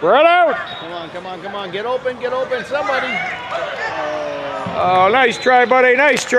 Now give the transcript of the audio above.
Spread out. Come on, come on, come on. Get open, get open. Somebody. Oh, nice try, buddy. Nice try.